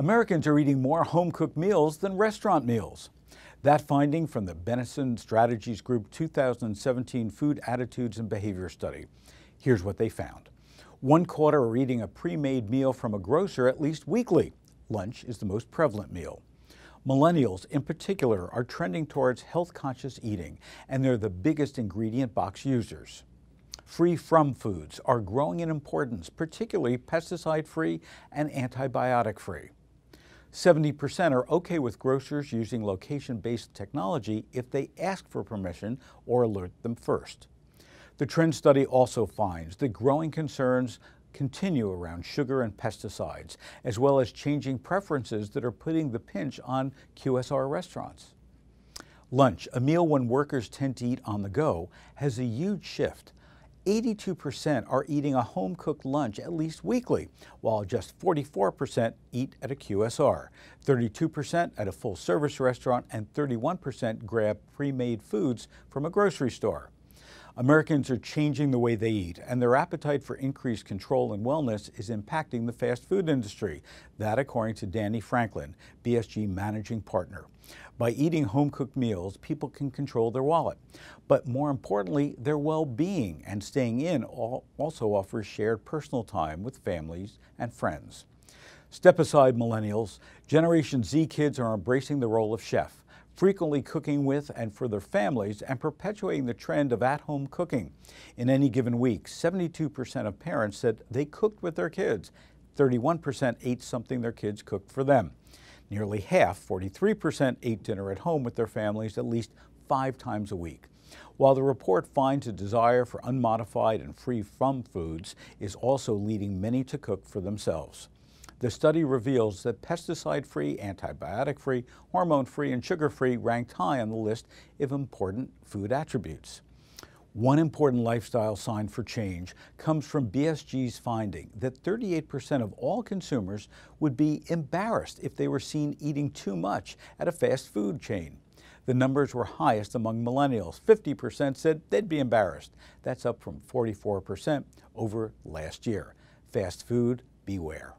Americans are eating more home cooked meals than restaurant meals. That finding from the Benenson Strategies Group 2017 Food Attitudes and Behavior Study. Here's what they found. One quarter are eating a pre-made meal from a grocer at least weekly. Lunch is the most prevalent meal. Millennials in particular are trending towards health conscious eating, and they're the biggest ingredient box users. Free from foods are growing in importance, particularly pesticide free and antibiotic free. 70% are okay with grocers using location-based technology if they ask for permission or alert them first. The trend study also finds that growing concerns continue around sugar and pesticides, as well as changing preferences that are putting the pinch on QSR restaurants. Lunch, a meal when workers tend to eat on the go, has a huge shift 82% are eating a home cooked lunch at least weekly, while just 44% eat at a QSR, 32% at a full service restaurant, and 31% grab pre made foods from a grocery store. Americans are changing the way they eat, and their appetite for increased control and wellness is impacting the fast food industry. That, according to Danny Franklin, BSG managing partner. By eating home cooked meals, people can control their wallet. But more importantly, their well being and staying in also offers shared personal time with families and friends. Step aside, millennials. Generation Z kids are embracing the role of chef frequently cooking with and for their families and perpetuating the trend of at home cooking. In any given week, 72% of parents said they cooked with their kids. 31% ate something their kids cooked for them. Nearly half, 43%, ate dinner at home with their families at least five times a week. While the report finds a desire for unmodified and free from foods is also leading many to cook for themselves. The study reveals that pesticide-free, antibiotic-free, hormone-free, and sugar-free ranked high on the list of important food attributes. One important lifestyle sign for change comes from BSG's finding that 38% of all consumers would be embarrassed if they were seen eating too much at a fast food chain. The numbers were highest among millennials. 50% said they'd be embarrassed. That's up from 44% over last year. Fast food, beware.